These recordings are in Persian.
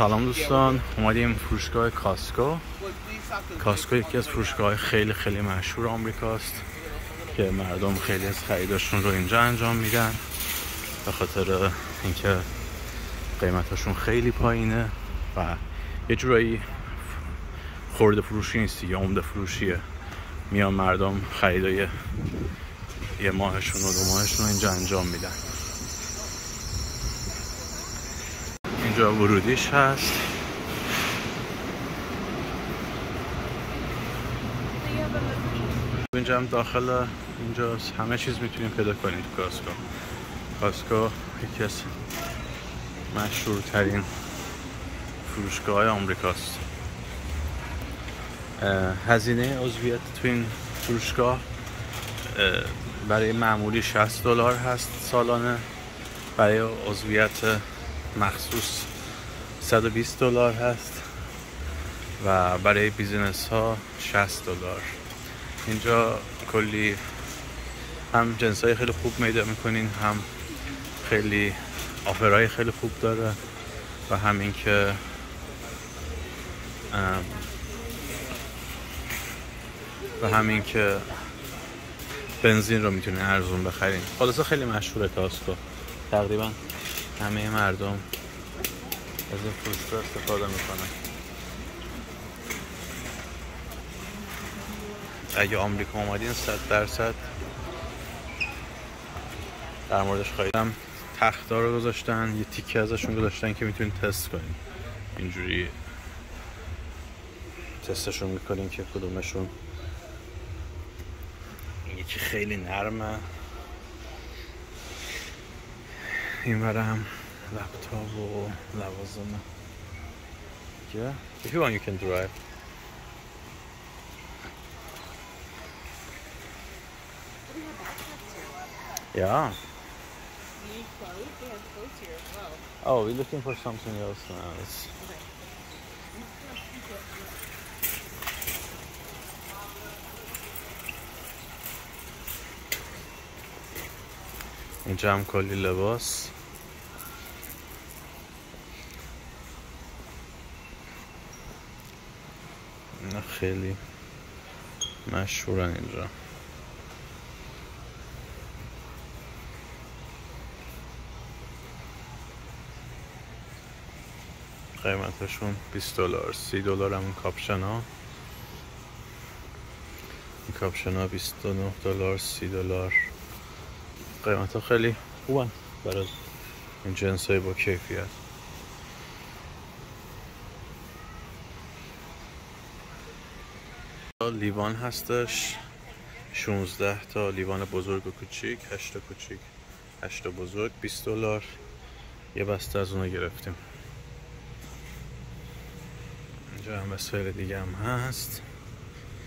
سلام دوستان. اومدیم فروشگاه کاسکو. کاسکو یکی از فروشگاه خیلی خیلی مشهور آمریکاست که مردم خیلی از خریداشون رو اینجا انجام میدن. به خاطر اینکه قیمتاشون خیلی پایینه و یه جورایی خورده فروشی نیست یا عمده فروشیه. میان مردم خریدای یه ماهشون و دو ماهشون رو اینجا انجام میدن. اینجا ورودیش هست. اینجا هم داخل اینجا همه چیز می‌تونیم پیدا کنید کاسکو کاسکو یکی از مشهورترین فروشگاه های آمریکاست هزینه عضویت تو این فروشگاه برای معمولی 60 دلار هست سالانه. برای عضویت مخصوص 120 دلار هست و برای بیزینس ها 60 دلار. اینجا کلی هم جنس های خیلی خوب میده می‌کنین هم خیلی آفرهای خیلی خوب داره و همین که و همین که بنزین رو می‌تونین ارزون بخرین. خلاصه خیلی مشهوره تاسکو تقریبا. همه مردم از این فروشگاه استفاده می‌کنن. اگه آمریکا اومدین صد درصد در موردش خواهیدم تختار رو گذاشتن یه تیکه ازشون گذاشتن که می‌تونید تست کنین. اینجوری تستشون می‌کنین که کدومشون. یکی خیلی نرمه. این هم لپتاپ و لوازم Yeah, if you want you can drive. Yeah. need clothes? They have clothes here as well. Oh, we're looking for something else now. It's... اینجا هم کلی لباس خیلی مشهورن اینجا. قیمتشون 20 دلار 30 دلار هم کاپشن ها این کاپشن ها 29 دلار 30 دلار. قیمت ها خیلی خوبن برای این جنس های با کیفیت. لیوان هستش. 16 تا لیوان بزرگ و کوچیک 8 تا کوچیک 8 تا بزرگ 20 دلار. یه بسته از اونو گرفتیم. اینجا هم وسایل دیگه هم هست.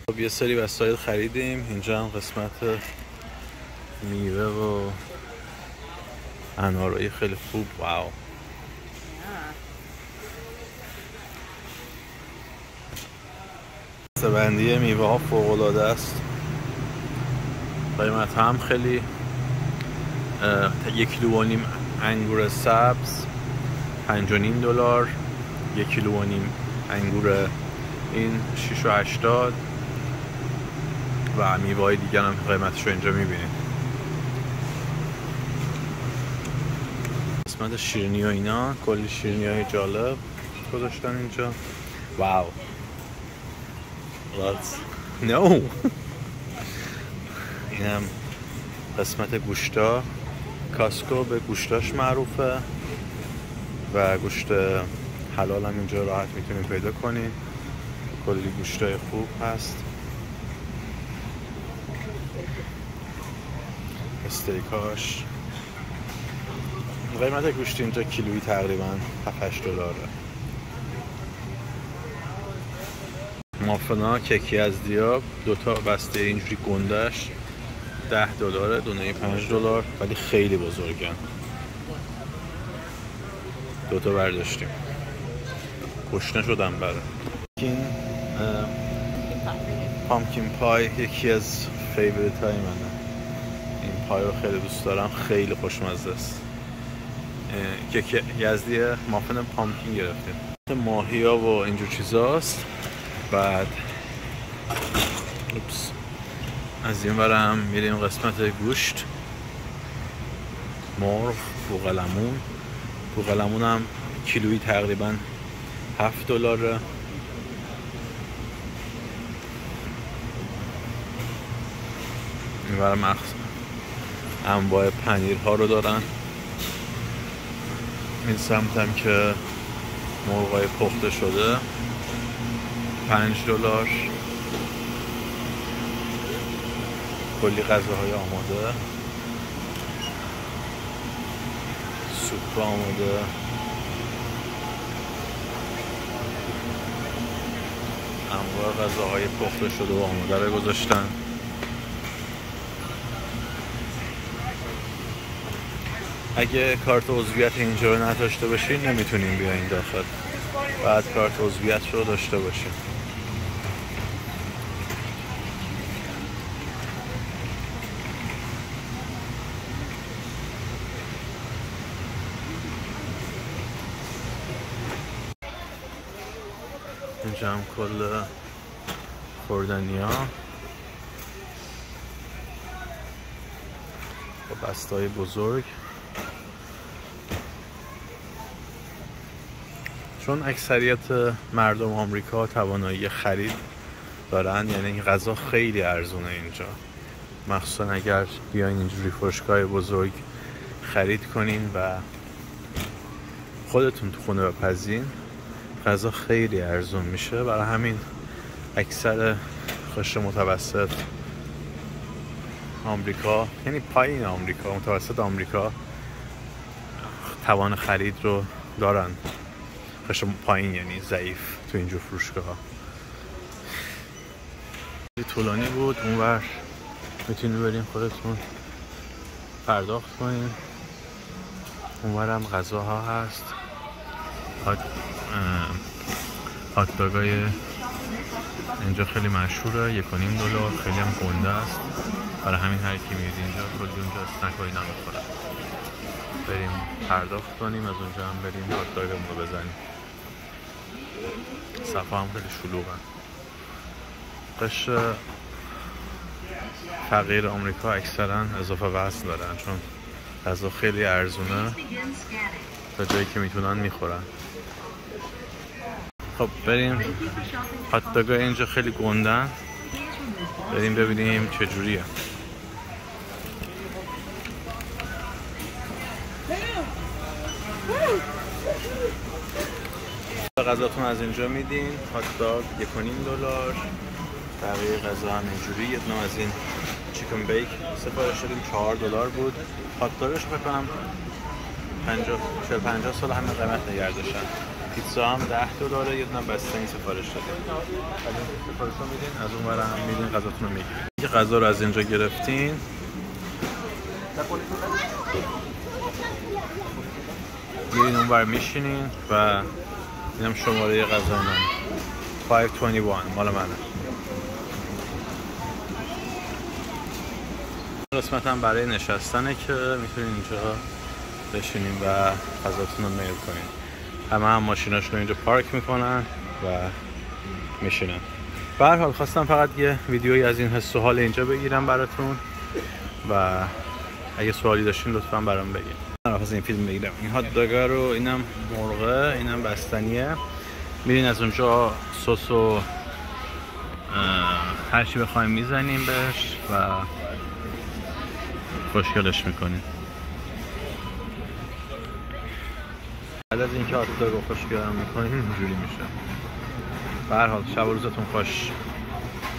خب یه سری وسایل خریدیم. اینجا هم قسمت میوه و انارایی خیلی خوب. واو. بندی میوه ها فوق العاده است. قیمت هم خیلی یک کیلو و نیم انگور سبز پنج و نیم دلار یک کیلو و نیم انگور این 6 و 80 و میوه های دیگر هم قیمتش رو اینجا می‌بینید. قسمت شیرنی و اینا کلی شیرنی های جالب گذاشتن اینجا. واو. Let's... No. این هم قسمت گوشتا. کاسکو به گوشتاش معروفه و گوشت حلال هم اینجا راحت می‌تونید پیدا کنید. کلی گوشتای خوب هست. استیکاش. قیمت گوشت اینجا کیلویی تقریبا 7 دلاره. مافنا ککی از دیاب دوتا بسته اینجوری گندش 10 دلاره دونه 5 دلار ولی خیلی بزرگن. دوتا برداشتیم. گشنه شدم برای. این پامکین پای یکی از فیوریت های منه. این پای رو خیلی دوست دارم خیلی خوشمزه است. که یزدی مافن پامکین گرفتیم. ماهی ها و اینجور چیزاست. بعد. اوپس. از این برم میریم قسمت گوشت. مرغ بوغلمون. بوغلمون هم کیلویی تقریبا هفت دلاره. این برای مخص انواع پنیرها رو دارن. این سمت که مرغای پخته شده. پنج دلار. کلی غذاهای آماده. سوپ آماده. انواع غذاهای پخته شده و آماده رو گذاشتن. اگه کارت عضویت اینجا رو نداشته باشین نمی‌تونین بیاین داخل. بعد کارت عضویت رو داشته باشین اینجا هم کل خوردنی ها. با بستای بزرگ. چون اکثریت مردم آمریکا توانایی خرید دارن یعنی این غذا خیلی ارزونه اینجا. مخصوصا اگر بیاین اینجوری فروشگاه بزرگ خرید کنین و خودتون تو خونه بپزین. غذا خیلی ارزون میشه. برای همین اکثر خشت متوسط آمریکا یعنی پایین آمریکا متوسط آمریکا توان خرید رو دارن. خشت پایین یعنی ضعیف تو اینجور فروشگاه ها طولانی بود اونور می‌تونی بریم خودتون پرداخت کنین اونورم غذاها هست. هات داگای اینجا خیلی مشهوره یک دلار خیلی هم گنده است. برای همین هر کی میاد اینجا کلی اونجا اسنک های نمی‌خوره بریم پرداخت کنیم از اونجا هم بریم هات داگمون رو بزنیم. صفا هم خیلی شلوغن قش فقیر آمریکا اکثرا اضافه وزن دارن چون غذا خیلی ارزونه تا جایی که می‌تونن می‌خورن. خب بریم. هاتداگا اینجا خیلی گندن بریم ببینیم چجوریه. غذاتون از اینجا میدین؟ هاتداگ یک و نیم دلار. بقیه غذا هم اینجوری. یه از این چیکن بیک سفارش دادیم چهار دلار بود. هاتداگش فکر کنم 50 40 50 سال همه قیمت نگه پیتزا هم 10 دلاره. یه دونه بستنی سفارش دادیم. ولی سفارش رو میدین از اون هم میدین غذاتون رو می‌گیرین. یه غذا رو از اینجا گرفتین. میرین اون ور میشینین و اینم شماره غذا من 521 مال منه. قسمت هم برای نشستنه که می‌تونین اینجا بشینیم و غذاتون رو میل کنین. همه هم ماشیناشون رو اینجا پارک می‌کنن و میشینن. به حال خواستم فقط یه ویدیویی از این حس و حال اینجا بگیرم براتون و اگه سوالی داشتین لطفا برام بگین. من این فیلم بگیرم. این هات داگا رو اینم مرغه اینم بستنیه. میرین از اونجا سس و هر چی بخوایم می‌زنیم بهش و خوشگلش می‌کنیم. بعد از اینکه هات داگو خوشگل می‌کنیم اینجوری میشه. به هر حال شب و روزتون خوش.